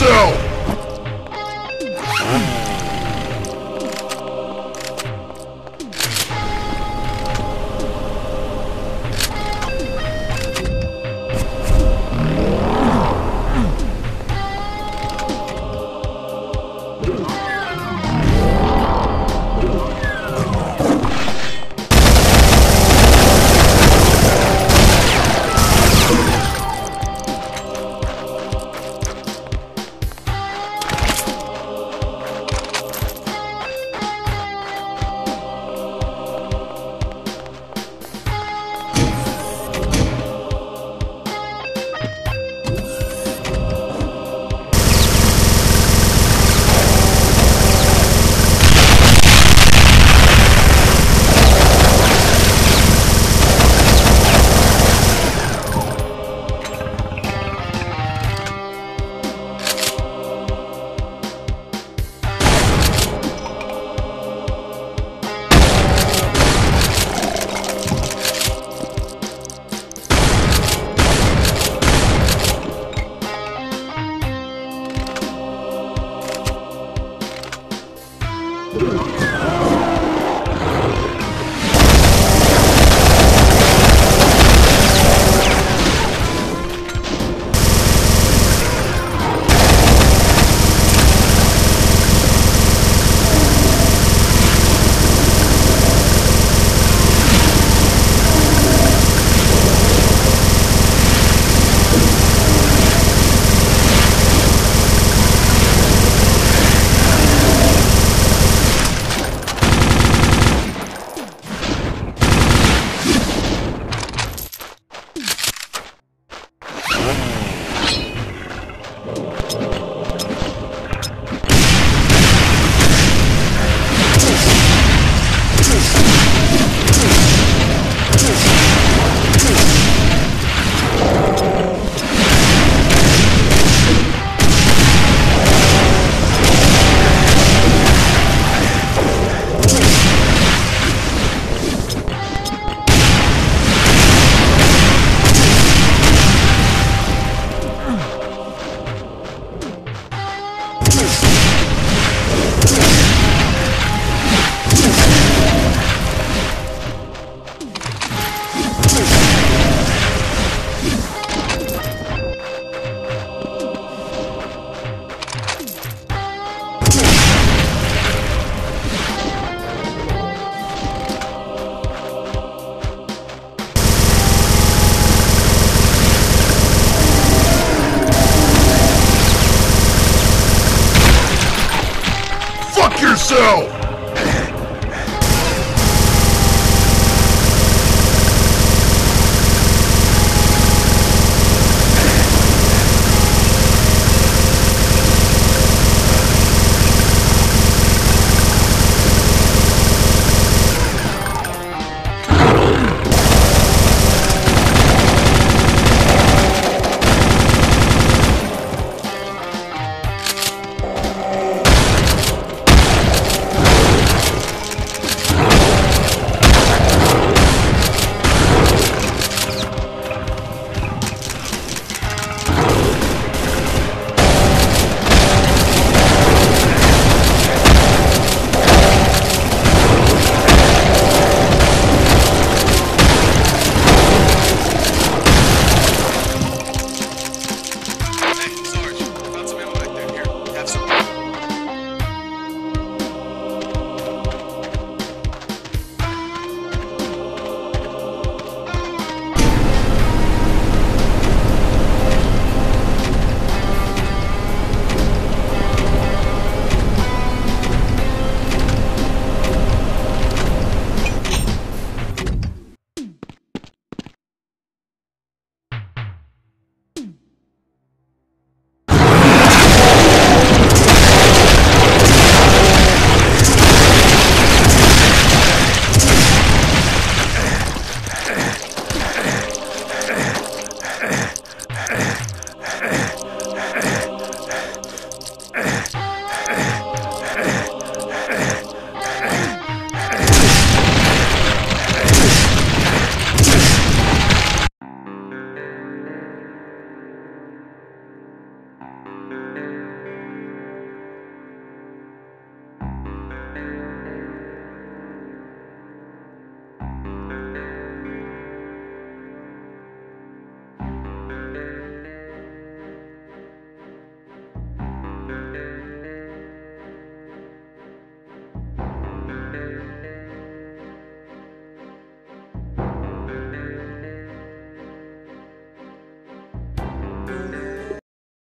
yourself! yourself!